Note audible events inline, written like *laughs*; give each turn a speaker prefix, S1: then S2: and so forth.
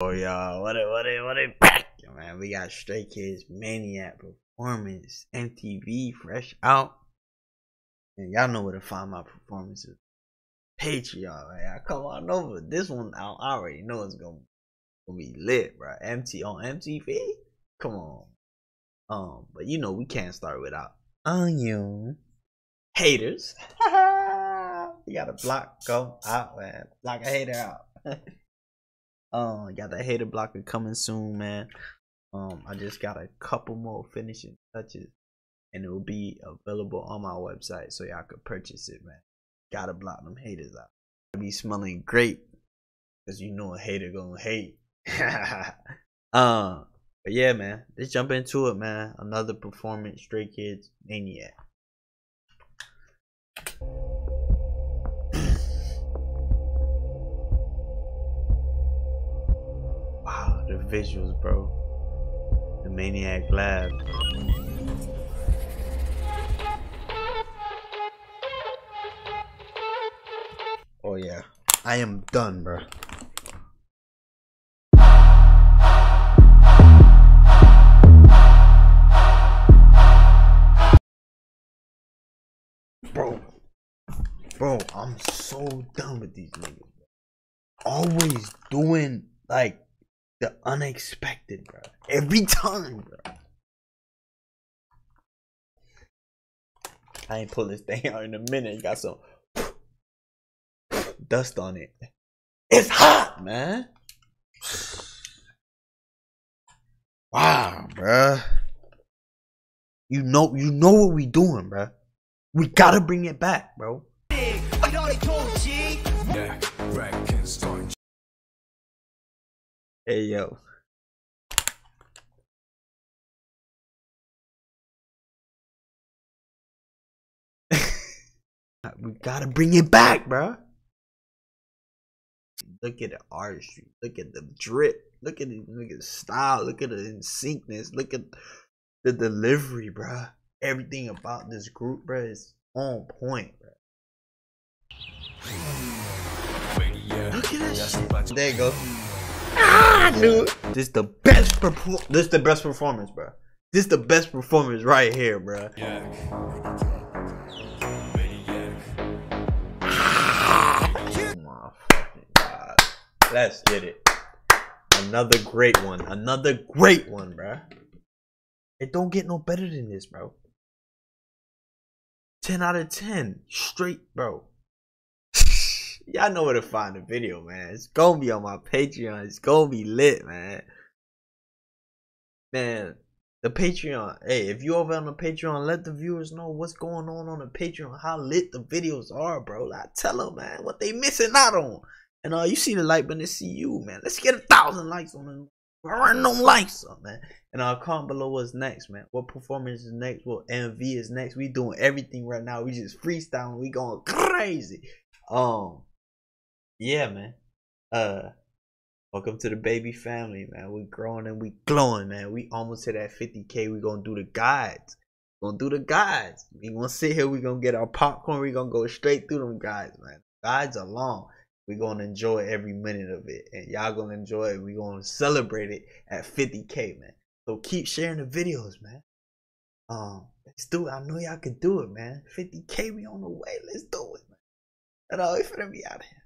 S1: Oh y'all, what it what it what it back, man. We got Stray Kids Maniac performance, MTV fresh out. And y'all know where to find my performances. Patreon, man. Come on over. This one I already know it's gonna, gonna be lit, bro. MT on MTV. Come on. Um, but you know we can't start without onion haters. *laughs* you gotta block go out, man. Block a hater out. *laughs* Um, got the hater blocker coming soon, man. Um, I just got a couple more finishing touches, and it will be available on my website, so y'all could purchase it, man. Gotta block them haters out. I'll be smelling great, cause you know a hater gonna hate. um, *laughs* but yeah, man, let's jump into it, man. Another performance, Stray Kids Maniac. Visuals, bro. The Maniac Lab. Oh yeah, I am done, bro. Bro, bro, I'm so done with these niggas. Always doing like the unexpected, bro. Every time, bro. I ain't pull this thing *laughs* out in a minute. You got some *sniffs* dust on it. It's hot, man. *sighs* Wow, bro. You know, you know what we doing, bro. We gotta bring it back, bro. Yeah, right, Hey yo. *laughs* we gotta bring it back, bro. Look at the artistry. Look at the drip. Look at the look at the style. Look at the insyncness. Look at the delivery, bro. Everything about this group, bro, is on point, bro. Look at this. There you go. Ah, dude. This the best. This the best performance, bro. This the best performance right here, bro. Yeah. oh Let's get it. Another great one. Another great one, bro. It don't get no better than this, bro. 10 out of 10. Straight, bro y'all know where to find the video, man. It's gonna be on my Patreon. It's gonna be lit, man. Man, the Patreon. Hey, if you over on the Patreon, let the viewers know what's going on on the Patreon, how lit the videos are, bro. Like, tell them, man, what they missing out on. And uh, you see the like button to see you, man. Let's get a thousand likes on them. Run them likes up, man. And uh, comment below what's next, man. What performance is next? What MV is next? We doing everything right now. We just freestyling. We going crazy. Um, yeah, man. Uh, welcome to the baby family, man. We growing and we glowing, man. We almost hit that 50k. We gonna do the guides. Gonna do the guides. We gonna sit here. We gonna get our popcorn. We gonna go straight through them guides, man. Guides are long. We gonna enjoy every minute of it, and y'all gonna enjoy it. We gonna celebrate it at 50k, man. So keep sharing the videos, man. Um, let's do it. I know y'all can do it, man. 50k, we on the way. Let's do it, man. All, we finna be out here.